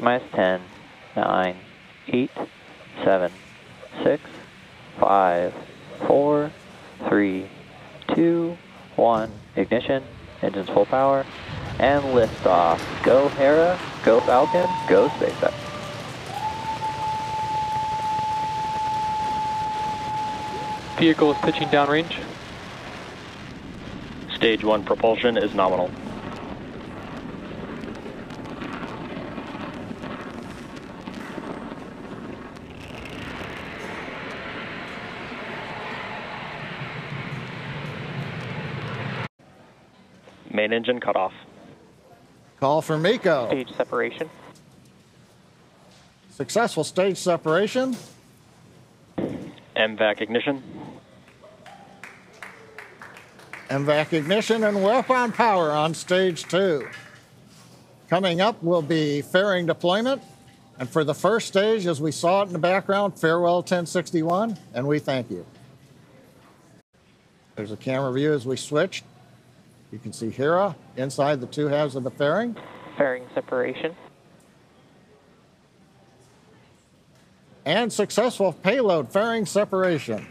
T minus 10, 9, 8, 7, 6, 5, 4, 3, 2, 1. Ignition, engines full power, and liftoff. Go Hera, go Falcon, go SpaceX. Vehicle is pitching downrange. Stage 1 propulsion is nominal. Main engine cutoff. Call for MECO. Stage separation. Successful stage separation. MVAC ignition. MVAC ignition and weapon power on stage two. Coming up will be fairing deployment. And for the first stage, as we saw it in the background, farewell 1061, and we thank you. There's a camera view as we switch. You can see Hera inside the two halves of the fairing. Fairing separation. And successful payload fairing separation.